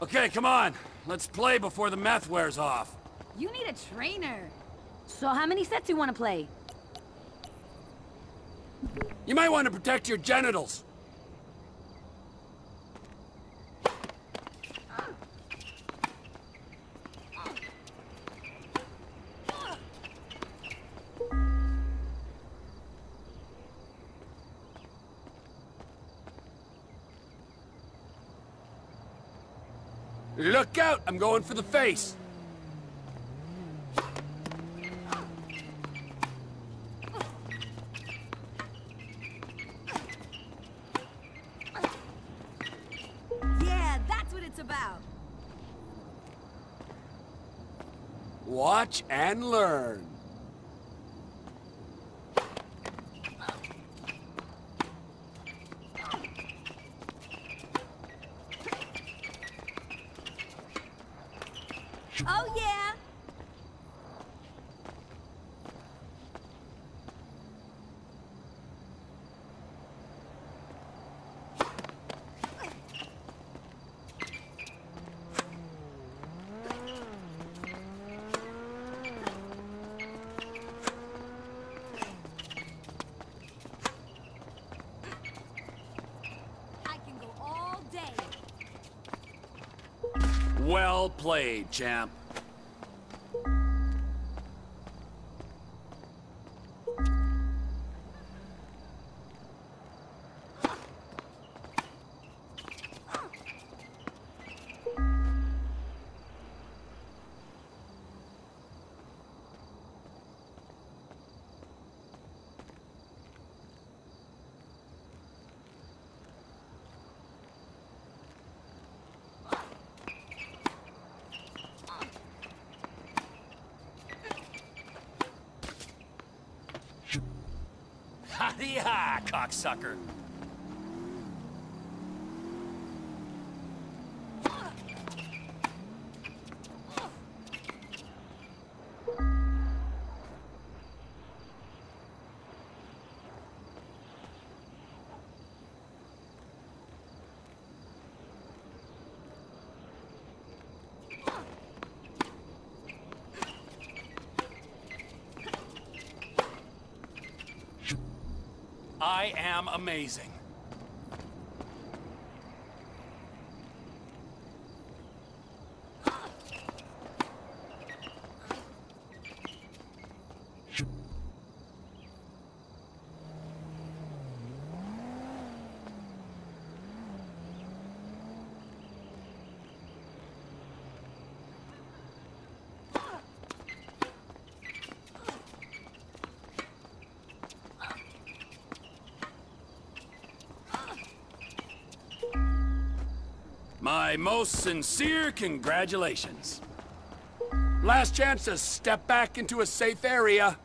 Okay, come on. Let's play before the meth wears off. You need a trainer. So how many sets you want to play? You might want to protect your genitals. Look out! I'm going for the face! Yeah, that's what it's about. Watch and learn. Oh, yeah. I can go all day. Well played, champ. Ha-dee-ha, cocksucker. I am amazing. My most sincere congratulations. Last chance to step back into a safe area.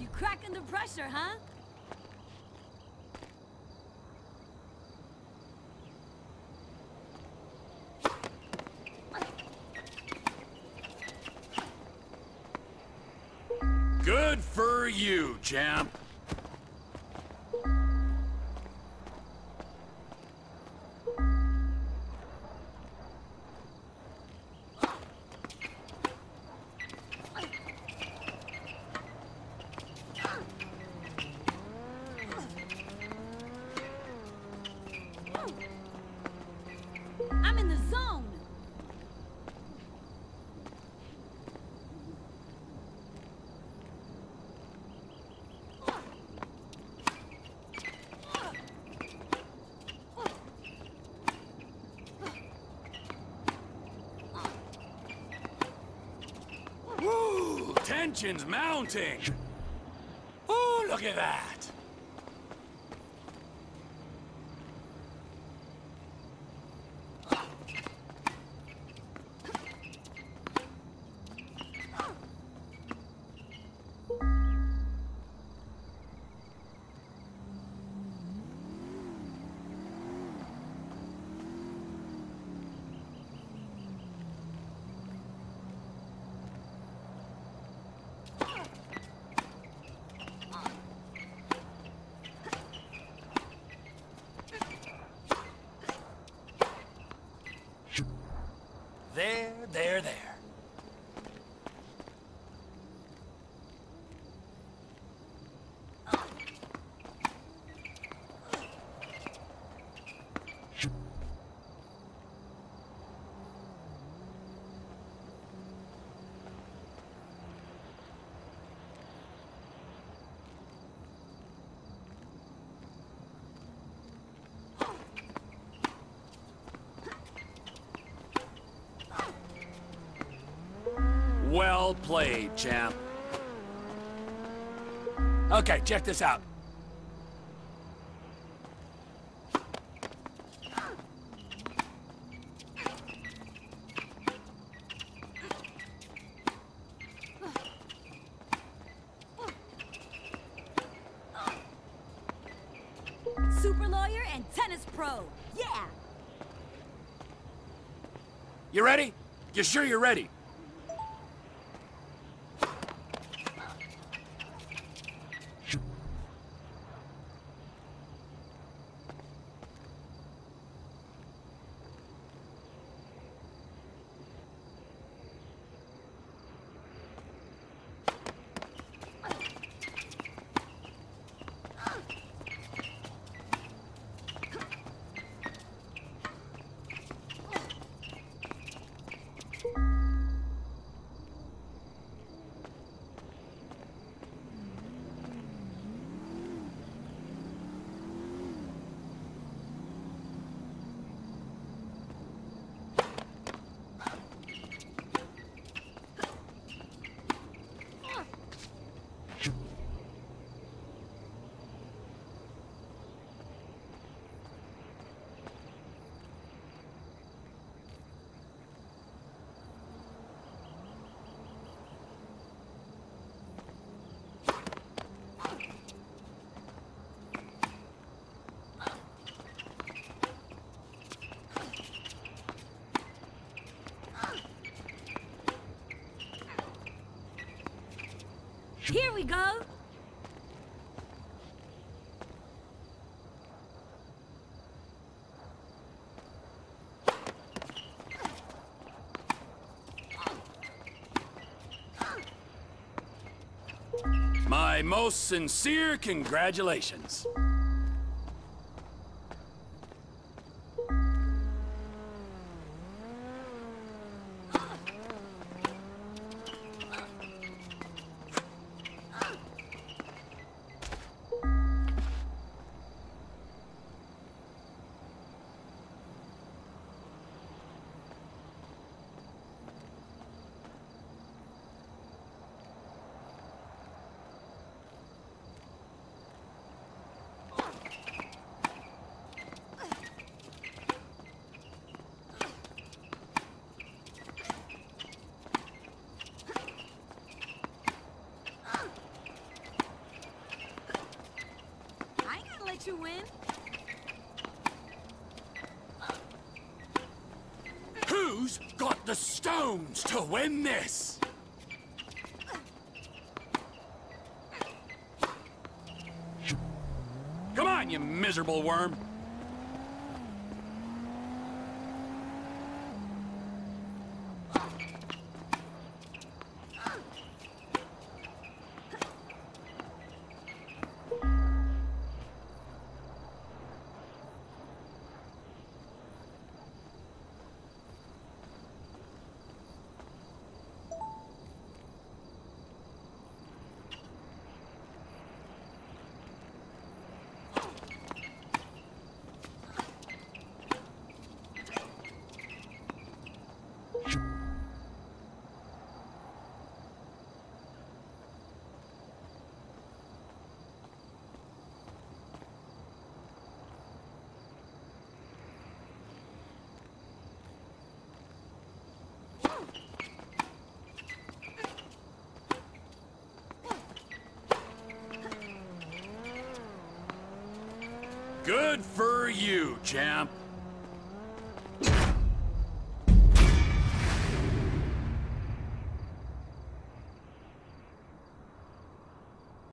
You cracking the pressure, huh? Good for you, champ. Tension's mounting. Ooh, look at that. There, there, there. Well played, champ. Okay, check this out. Super lawyer and tennis pro. Yeah. You ready? You sure you're ready? Here we go. My most sincere congratulations. I ain't gonna let you win. Got the stones to win this? Come on, you miserable worm. Good for you, champ.